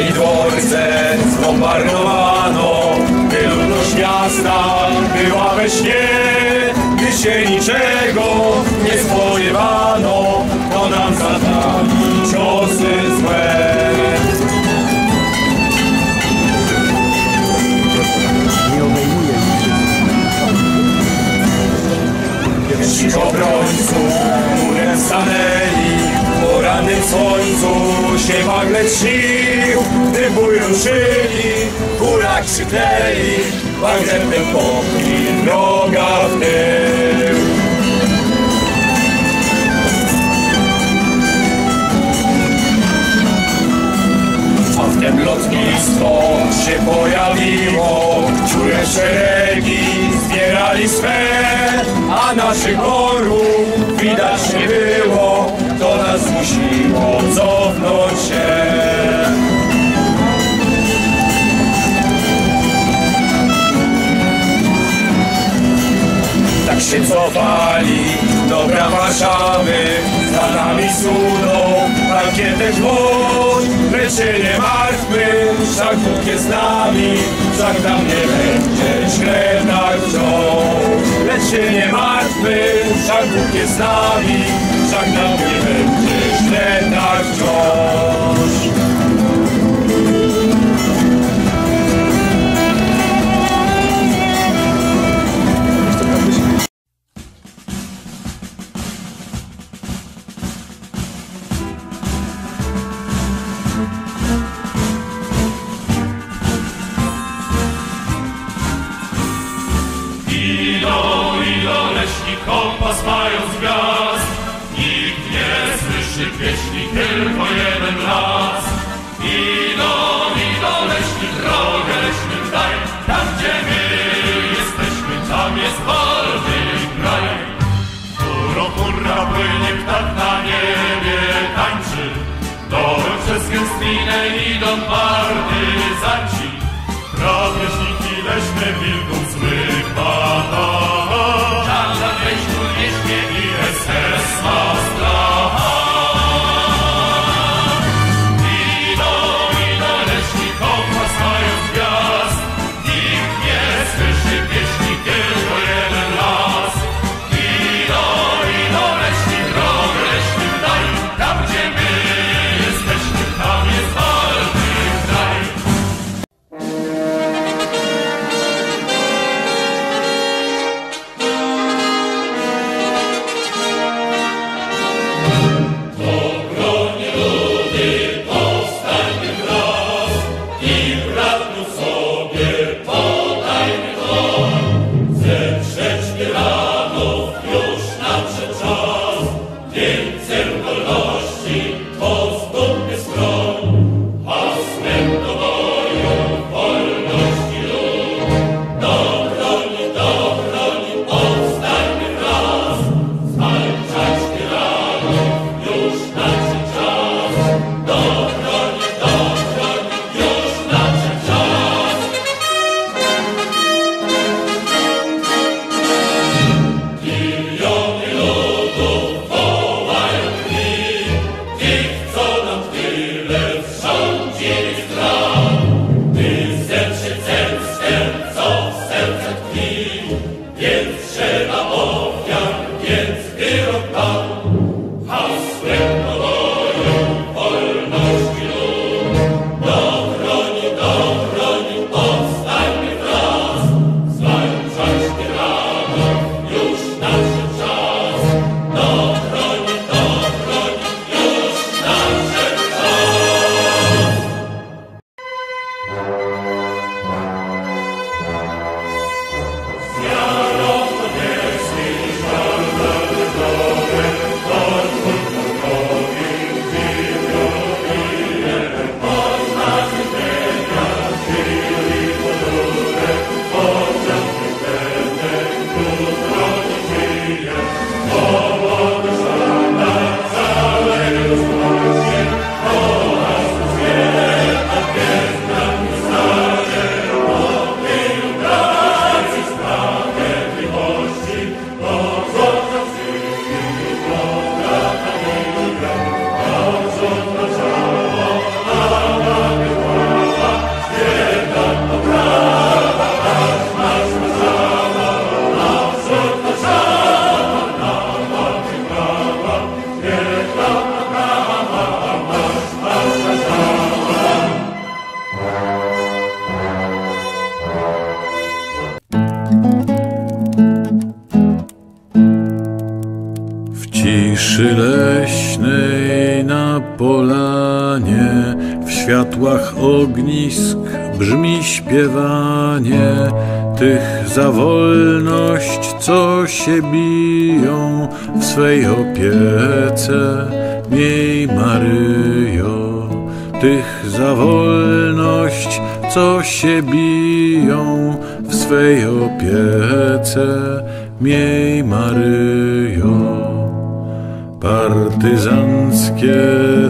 i dworce zbombardowano, by ludność miasta była we śnie, gdy się niczego nie spodziewano, to nam zadali ciosy złe. Pierwszych obrońców murem stanęli, po rannym słońcu się sił, gdy bój ruszyli, góra krzyknęli, bagnetem popchnij droga w tył. A wtem lotnictwo się pojawiło, czuje szeregi zbierali swe, a naszych orłów widać nie było, to nas zmusiło cofnąć się. Tak się cofali dobra Warszawy, za nami sunął rakietę dłoń. Lecz się nie martwmy, wszak Bóg jest z nami, wszak nam nie będzie źle tak wciąż. Lecz się nie martwmy, wszak Bóg jest z nami, wszak nam nie będzie źle tak wciąż. Pieśni, tylko jeden las. Idą, idą leśni drogę leśnym daj. Tam gdzie my jesteśmy, tam jest wolny kraj. Hurra, hurra, płynie ptak na niebie tańczy. Dołem przez gęstwinę idą partyzanci. Drapieżniki leśne wilków leśnej na polanie w światłach ognisk brzmi śpiewanie tych za wolność, co się biją w swej opiece. Miej Maryjo, tych za wolność, co się biją w swej opiece. Miej Maryjo. Partyzanckie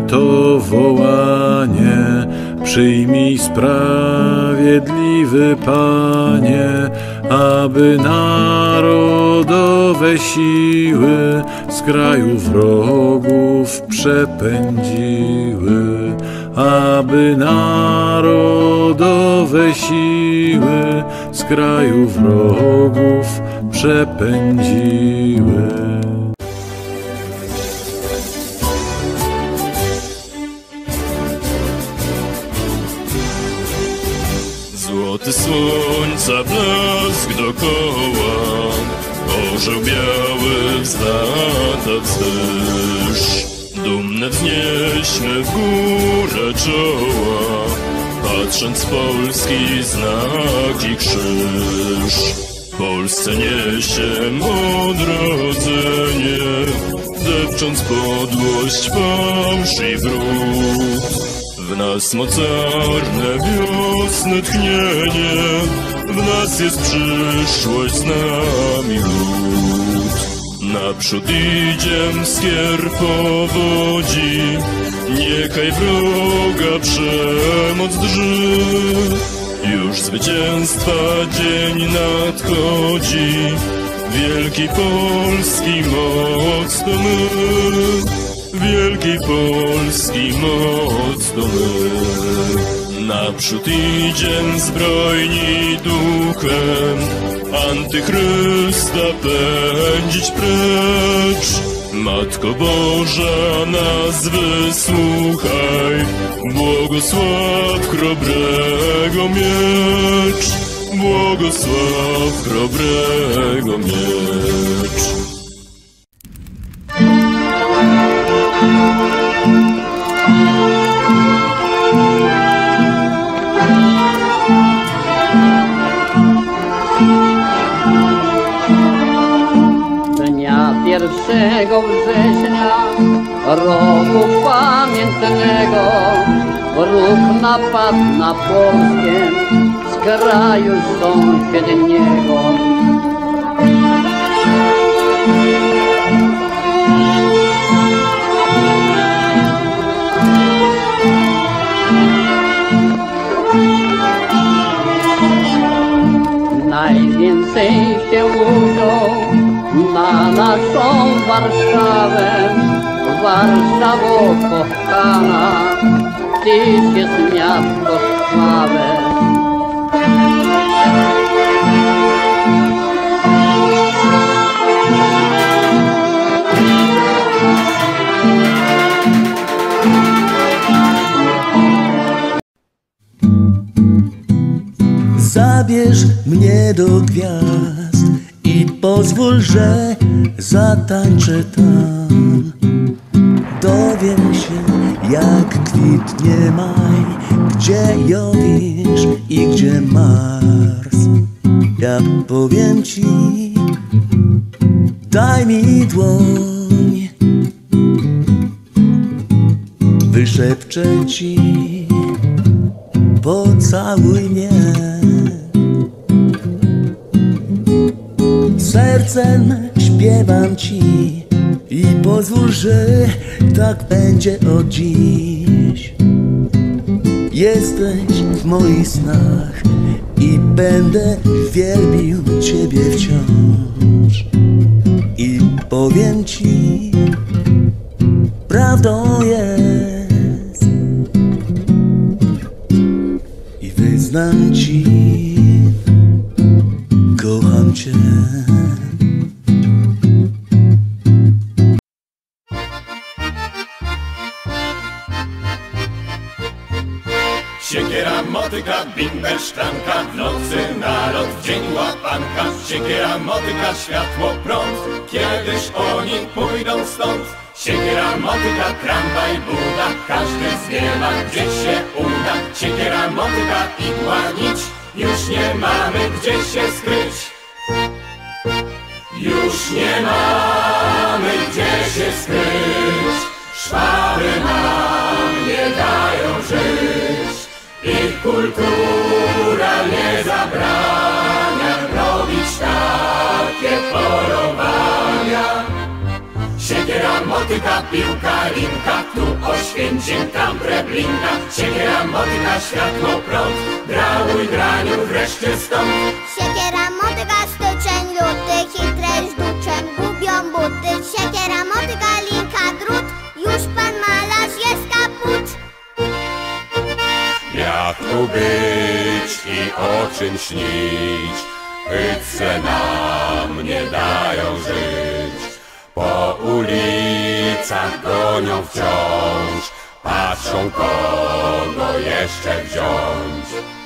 to wołanie, przyjmij sprawiedliwy Panie, aby narodowe siły z kraju wrogów przepędziły, aby narodowe siły z kraju wrogów przepędziły. Złoty słońca blask dokoła Orzeł biały wzlata wzwyż Dumne wznieśmy w górę czoła Patrząc polski znak i krzyż. Polsce niesie odrodzenie Depcząc podłość, fałsz i brud w nas mocarne wiosny tchnienie, w nas jest przyszłość z nami lud. Naprzód idziem skier powodzi, niechaj wroga przemoc drży. Już zwycięstwa dzień nadchodzi, wielki polski moc to my. Wielkiej Polski moc to my. Naprzód idziem zbrojni duchem, Antychrysta pędzić precz. Matko Boża, nas wysłuchaj, błogosław chrobrego miecz, błogosław chrobrego miecz. Dnia pierwszego września roku pamiętnego wróg napadł na Polskę z kraju sąsiedniego. Najwięcej się na naszą Warszawę, Warszawo kochana, Tyś jest miasto sławe. Zabierz mnie do gwiazd i pozwól, że zatańczę tam. Dowiem się, jak kwitnie maj, gdzie Jowisz i gdzie Mars. Ja powiem ci, daj mi dłoń, wyszepczę ci, pocałuj mnie. Sercem śpiewam ci i pozwól, że tak będzie od dziś. Jesteś w moich snach i będę wielbił Ciebie wciąż. I powiem Ci, prawdą jest i wyznam Ci, kocham Cię. Szklanka W nocy nalot, w dzień łapanka Siekiera, motyka, światło, prąd Kiedyś oni pójdą stąd Siekiera, motyka, tramwaj, buda, każdy zwiewa, gdzie się uda. Siekiera, motyka, igła, nić, już nie mamy gdzie się skryć. Już nie mamy gdzie się skryć, szwaby nam nie dają żyć. Ich kultura nie zabrania robić takie polowania. Siekiera, motyka, piłka, linka, tu Oświęcim, tam Treblinka. Siekiera, motyka, światło, prąd, drałuj, draniu, wreszcie stąd. Siekiera, motyka, styczeń, luty, tu być i o czym śnić? Hyce nam nie dają żyć. Po ulicach gonią wciąż, patrzą kogo jeszcze wziąć.